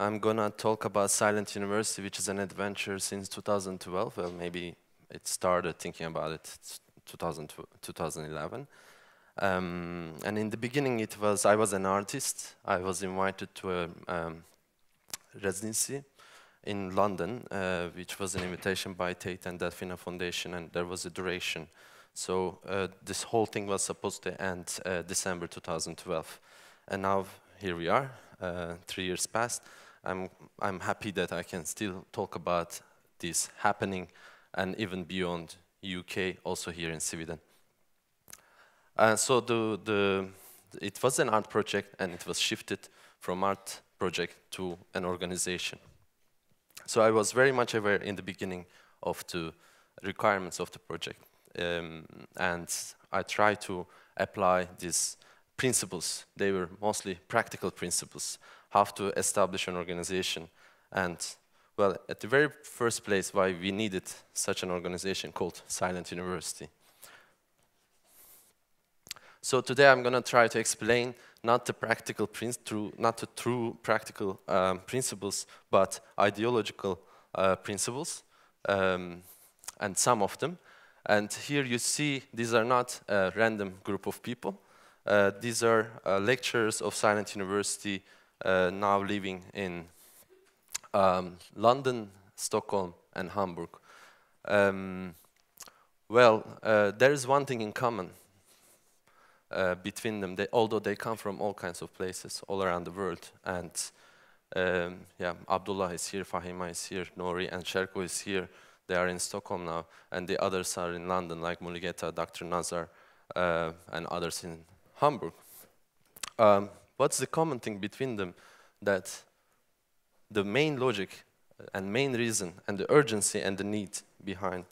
I'm gonna talk about Silent University, which is an adventure since 2012. Well, maybe it started thinking about it 2000, 2011. Um, and in the beginning, it was I was an artist. I was invited to a um, residency in London, uh, which was an invitation by Tate and Delfina Foundation, and there was a duration. So uh, this whole thing was supposed to end uh, December 2012, and now here we are, uh, three years past. I'm I'm happy that I can still talk about this happening, and even beyond UK, also here in Sweden. Uh, so the the it was an art project, and it was shifted from art project to an organization. So I was very much aware in the beginning of the requirements of the project. Um, and I tried to apply these principles. They were mostly practical principles, how to establish an organization. And well, at the very first place, why we needed such an organization called Silent University. So today I'm going to try to explain not the practical through, not the true practical um, principles, but ideological uh, principles, um, and some of them. And here you see these are not a random group of people. Uh, these are uh, lecturers of Silent University now living in um, London, Stockholm, and Hamburg. Um, well, uh, there is one thing in common uh, between them, they, although they come from all kinds of places all around the world. And um, yeah, Abdullah is here, Fahima is here, Nouri and Sherko is here. They are in Stockholm now, and the others are in London, like Mulugeta, Dr. Nazar, uh, and others in Hamburg. Um, what's the common thing between them? That the main logic and main reason and the urgency and the need behind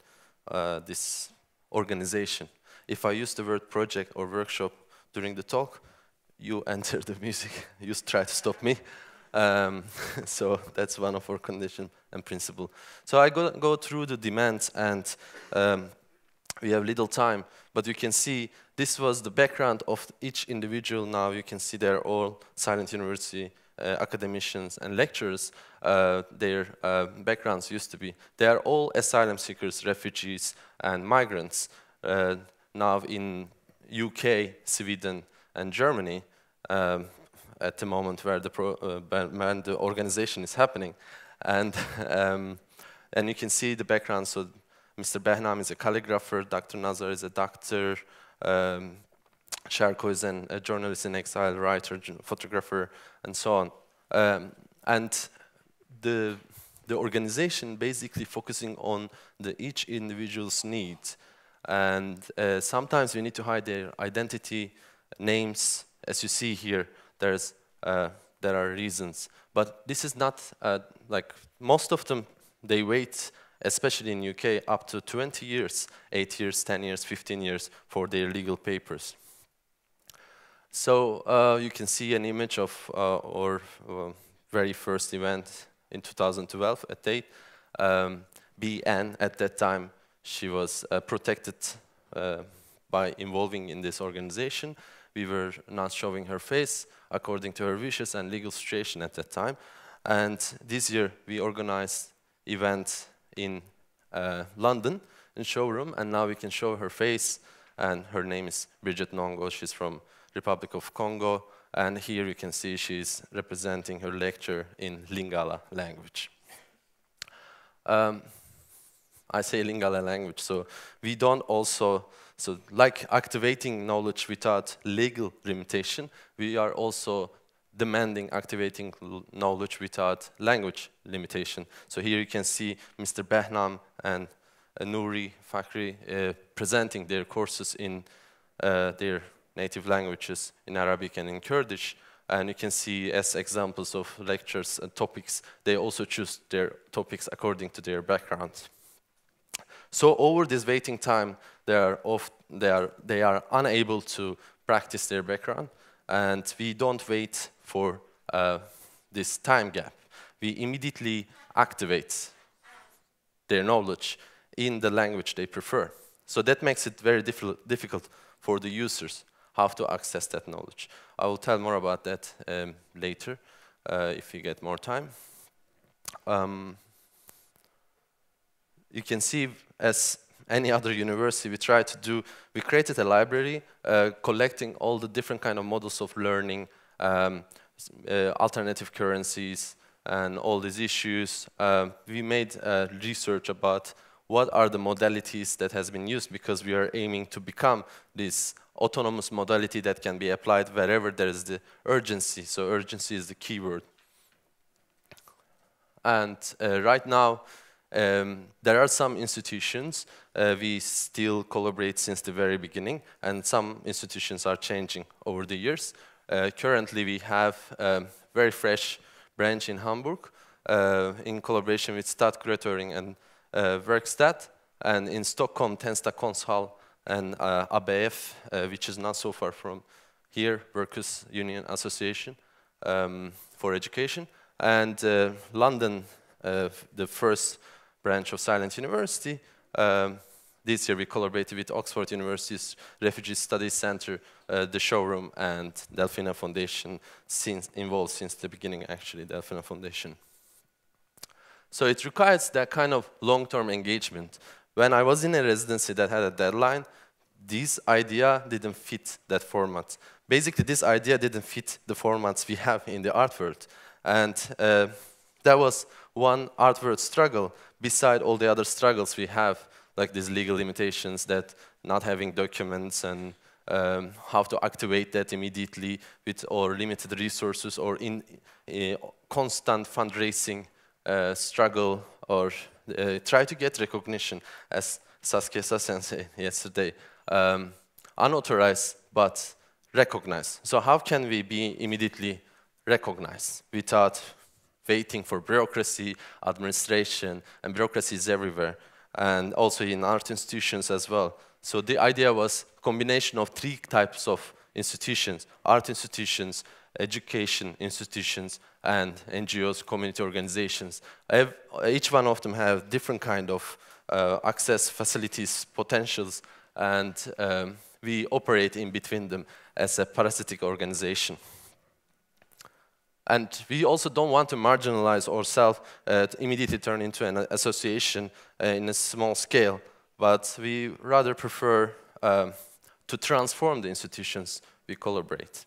uh, this organization if I use the word project or workshop during the talk, you enter the music. you try to stop me. Um, so that's one of our condition and principle. So I go, go through the demands and um, we have little time, but you can see this was the background of each individual. Now you can see they're all Silent University uh, academicians and lecturers. Uh, their uh, backgrounds used to be. They are all asylum seekers, refugees, and migrants. Uh, now in UK, Sweden, and Germany um, at the moment where the, pro, uh, when the organization is happening. And, um, and you can see the background. So Mr. Behnam is a calligrapher, Dr. Nazar is a doctor, um, Sherko is an, a journalist in exile, writer, photographer, and so on. Um, and the, the organization basically focusing on the each individual's needs and uh, sometimes we need to hide their identity, names. As you see here, there's, uh, there are reasons. But this is not, uh, like, most of them, they wait, especially in UK, up to 20 years, 8 years, 10 years, 15 years for their legal papers. So uh, you can see an image of uh, our uh, very first event in 2012 at Tate. Um, BN at that time she was uh, protected uh, by involving in this organization. We were not showing her face according to her wishes and legal situation at that time. And this year we organized event in uh, London in showroom, and now we can show her face. And her name is Bridget Nongo. She's from Republic of Congo. And here you can see she's representing her lecture in Lingala language. Um, I say Lingala language. So we don't also, so like activating knowledge without legal limitation, we are also demanding activating knowledge without language limitation. So here you can see Mr. Behnam and uh, Nouri Fakhri uh, presenting their courses in uh, their native languages, in Arabic and in Kurdish. And you can see as examples of lectures and topics, they also choose their topics according to their backgrounds. So over this waiting time, they are, they are, they are unable to practice their background, and we don't wait for uh, this time gap. We immediately activate their knowledge in the language they prefer. So that makes it very difficult for the users how to access that knowledge. I will tell more about that um, later. uh, if you get more time. Um, you can see as any other university we try to do, we created a library uh, collecting all the different kind of models of learning, um, uh, alternative currencies, and all these issues. Uh, we made research about what are the modalities that has been used because we are aiming to become this autonomous modality that can be applied wherever there is the urgency. So urgency is the keyword. And uh, right now, um, there are some institutions uh, we still collaborate since the very beginning, and some institutions are changing over the years. Uh, currently, we have a um, very fresh branch in Hamburg uh, in collaboration with Stadtkuratorin and uh, Werkstatt, and in Stockholm, Tensta Konsthall and uh, ABF, uh, which is not so far from here, Workers' Union Association um, for Education, and uh, London, the first branch of Silent University. Um, this year we collaborated with Oxford University's Refugee Studies Center, uh, the showroom, and Delfina Foundation, since, involved since the beginning, actually, Delfina Foundation. So it requires that kind of long-term engagement. When I was in a residency that had a deadline, this idea didn't fit that format. Basically, this idea didn't fit the formats we have in the art world. And uh, that was one art world struggle beside all the other struggles we have, like these legal limitations that not having documents and um, how to activate that immediately with or limited resources or in uh, constant fundraising uh, struggle or uh, try to get recognition, as Saskia Sassen yesterday, um, unauthorized but recognized. So how can we be immediately recognized without waiting for bureaucracy, administration, and bureaucracy is everywhere, and also in art institutions as well. So the idea was combination of three types of institutions, art institutions, education institutions, and NGOs, community organizations. Have, each one of them have different kind of uh, access facilities, potentials, and um, we operate in between them as a parasitic organization. And we also don't want to marginalize ourselves, uh, to immediately turn into an association uh, in a small scale, but we rather prefer um, to transform the institutions we collaborate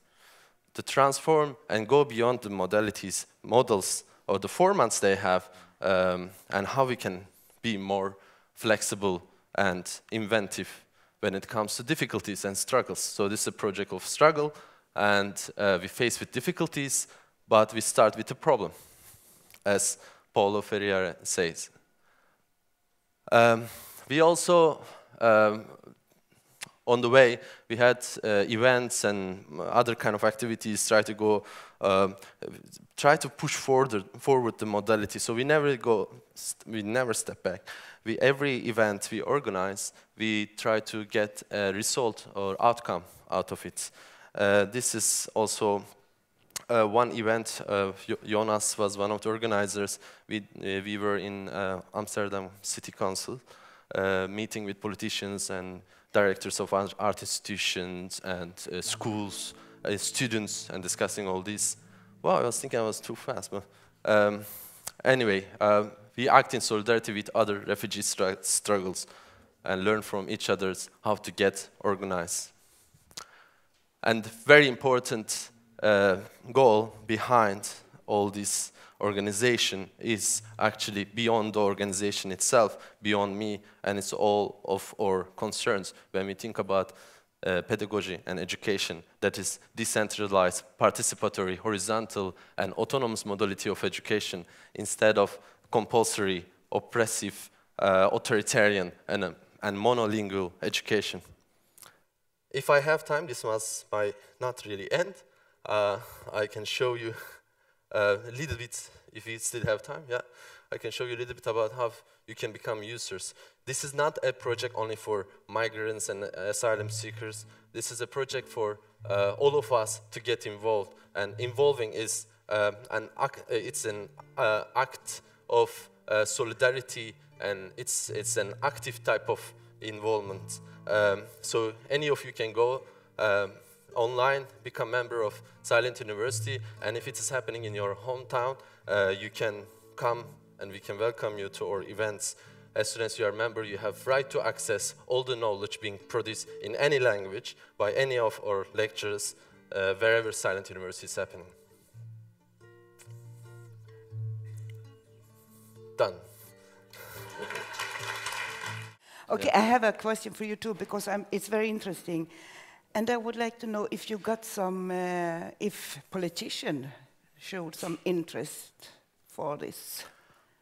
to transform and go beyond the modalities, models, or the formats they have, um, and how we can be more flexible and inventive when it comes to difficulties and struggles. So this is a project of struggle, and uh, we face with difficulties, but we start with a problem, as Paulo Freire says. Um, we also um, on the way, we had uh, events and other kind of activities, try to go, um, try to push forward, forward the modality. So we never go, we never step back. We, every event we organize, we try to get a result or outcome out of it. Uh, this is also uh, one event, uh, Jonas was one of the organizers. We, uh, we were in uh, Amsterdam City Council, uh, meeting with politicians and directors of art institutions and uh, schools, students, and discussing all this. Wow, I was thinking I was too fast, but um, anyway, we act in solidarity with other refugee str struggles and learn from each other's how to get organized. And very important uh, goal behind all this organization is actually beyond the organization itself, beyond me, and it's all of our concerns when we think about uh, pedagogy and education that is decentralized, participatory, horizontal, and autonomous modality of education instead of compulsory, oppressive, uh, authoritarian, and, uh, and monolingual education. If I have time, this was my not really end. Uh, I can show you uh, a little bit, if you still have time, yeah, I can show you a little bit about how you can become users. This is not a project only for migrants and asylum seekers. This is a project for uh, all of us to get involved. And involving is um, an act, uh, it's an uh, act of uh, solidarity and it's, it's an active type of involvement. Um, so any of you can go. Um, online, become member of Silent University, and if it is happening in your hometown, uh, you can come and we can welcome you to our events. As soon as you are a member, you have right to access all the knowledge being produced in any language by any of our lecturers uh, wherever Silent University is happening. Done. Okay, I have a question for you too because I'm, it's very interesting, and I would like to know if you got some, uh, if politician showed some interest for this.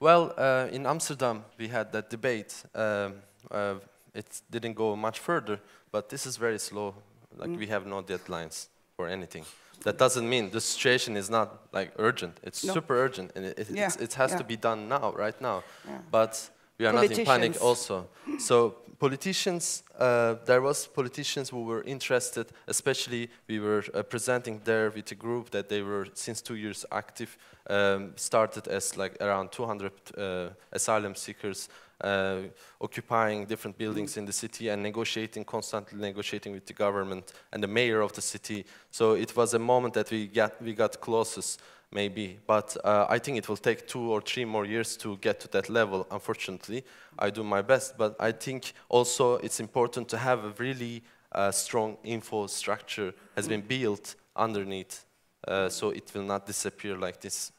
Well, uh, in Amsterdam we had that debate. Um, uh, it didn't go much further, but this is very slow. Like mm. we have no deadlines for anything. That doesn't mean the situation is not like urgent. It's no. super urgent, and it, it, yeah. it has yeah. to be done now, right now. Yeah. But we are not in panic also. So politicians, uh, there was politicians who were interested, especially we were uh, presenting there with a group that they were since two years active, um, started as like around 200 uh, asylum seekers uh, occupying different buildings in the city and negotiating, constantly negotiating with the government and the mayor of the city. So it was a moment that we got, we got closest maybe. But uh, I think it will take two or three more years to get to that level, unfortunately. I do my best, but I think also it's important to have a really uh, strong infrastructure has been built underneath, uh, so it will not disappear like this.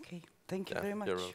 Okay, thank you yeah, very much.